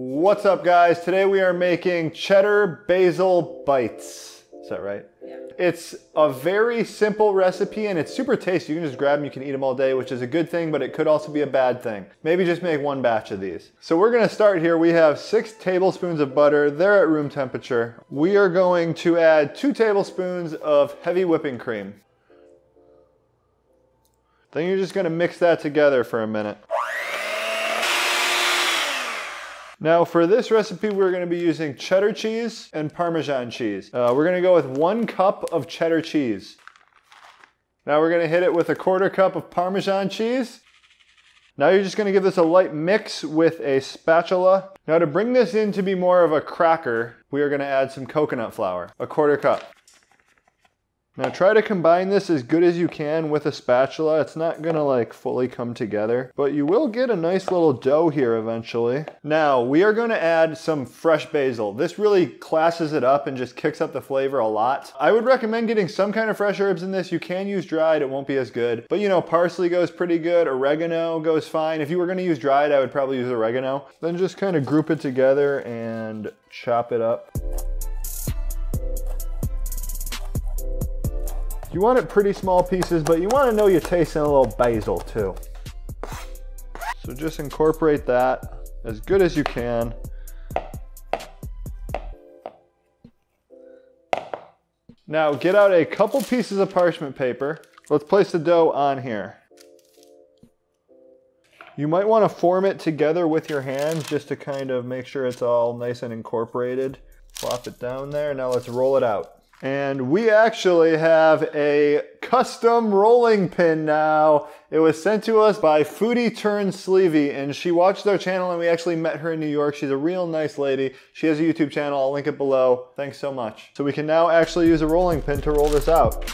What's up guys? Today we are making cheddar basil bites. Is that right? Yeah. It's a very simple recipe and it's super tasty. You can just grab them, you can eat them all day, which is a good thing, but it could also be a bad thing. Maybe just make one batch of these. So we're gonna start here. We have six tablespoons of butter. They're at room temperature. We are going to add two tablespoons of heavy whipping cream. Then you're just gonna mix that together for a minute. Now for this recipe, we're gonna be using cheddar cheese and Parmesan cheese. Uh, we're gonna go with one cup of cheddar cheese. Now we're gonna hit it with a quarter cup of Parmesan cheese. Now you're just gonna give this a light mix with a spatula. Now to bring this in to be more of a cracker, we are gonna add some coconut flour, a quarter cup. Now try to combine this as good as you can with a spatula. It's not gonna like fully come together, but you will get a nice little dough here eventually. Now we are gonna add some fresh basil. This really classes it up and just kicks up the flavor a lot. I would recommend getting some kind of fresh herbs in this. You can use dried, it won't be as good. But you know, parsley goes pretty good, oregano goes fine. If you were gonna use dried, I would probably use oregano. Then just kind of group it together and chop it up. You want it pretty small pieces, but you want to know you're tasting a little basil too. So just incorporate that as good as you can. Now get out a couple pieces of parchment paper. Let's place the dough on here. You might want to form it together with your hands just to kind of make sure it's all nice and incorporated. Plop it down there. Now let's roll it out. And we actually have a custom rolling pin now. It was sent to us by Foodie Turned Sleevie and she watched our channel and we actually met her in New York. She's a real nice lady. She has a YouTube channel. I'll link it below. Thanks so much. So we can now actually use a rolling pin to roll this out.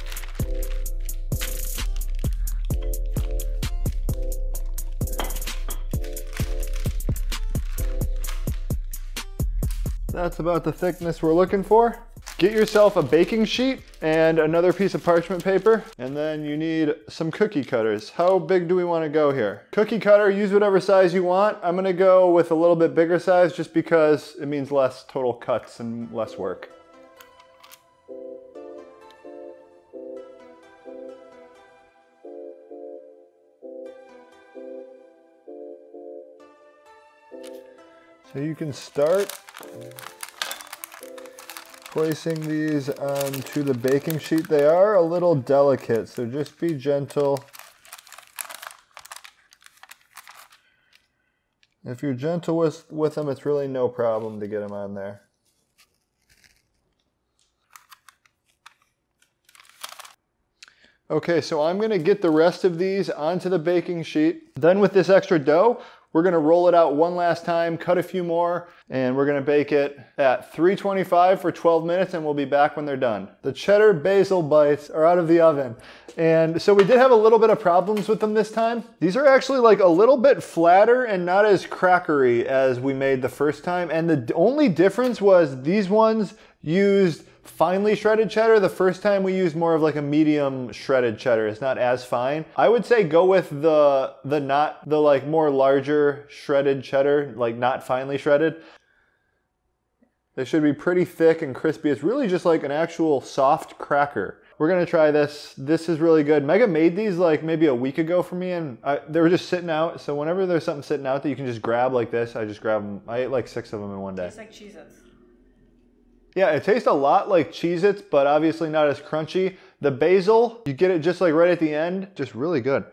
That's about the thickness we're looking for. Get yourself a baking sheet and another piece of parchment paper, and then you need some cookie cutters. How big do we wanna go here? Cookie cutter, use whatever size you want. I'm gonna go with a little bit bigger size just because it means less total cuts and less work. So you can start placing these um, onto the baking sheet. They are a little delicate, so just be gentle. If you're gentle with, with them, it's really no problem to get them on there. Okay, so I'm gonna get the rest of these onto the baking sheet. Then with this extra dough, we're gonna roll it out one last time, cut a few more, and we're gonna bake it at 325 for 12 minutes and we'll be back when they're done. The cheddar basil bites are out of the oven. And so we did have a little bit of problems with them this time. These are actually like a little bit flatter and not as crackery as we made the first time. And the only difference was these ones used finely shredded cheddar. The first time we used more of like a medium shredded cheddar. It's not as fine. I would say go with the, the not, the like more larger shredded cheddar, like not finely shredded. They should be pretty thick and crispy. It's really just like an actual soft cracker. We're gonna try this. This is really good. Megha made these like maybe a week ago for me and I, they were just sitting out. So whenever there's something sitting out that you can just grab like this, I just grab them. I ate like six of them in one day. It's like Cheez-Its. Yeah, it tastes a lot like Cheez-Its, but obviously not as crunchy. The basil, you get it just like right at the end, just really good.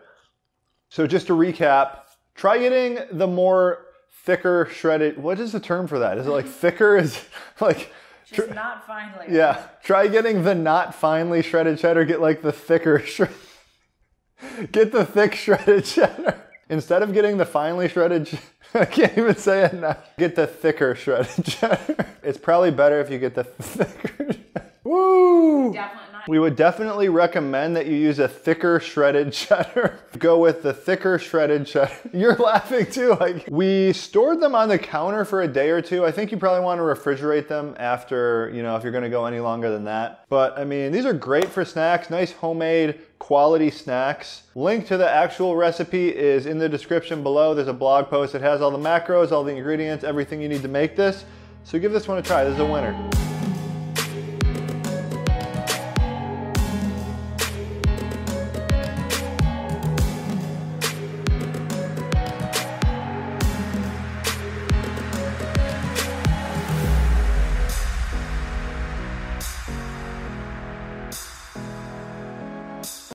So just to recap, try getting the more thicker shredded, what is the term for that? Is it like thicker? Is like... Just not finely. Yeah, try getting the not finely shredded cheddar, get like the thicker shred. get the thick shredded cheddar. Instead of getting the finely shredded I can't even say it now. Get the thicker shredded cheddar. It's probably better if you get the thicker. Woo! Definitely We would definitely recommend that you use a thicker shredded cheddar. Go with the thicker shredded cheddar. You're laughing too. Like we stored them on the counter for a day or two. I think you probably want to refrigerate them after, you know, if you're going to go any longer than that. But I mean, these are great for snacks, nice homemade quality snacks. Link to the actual recipe is in the description below. There's a blog post that has all the macros, all the ingredients, everything you need to make this. So give this one a try. This is a winner.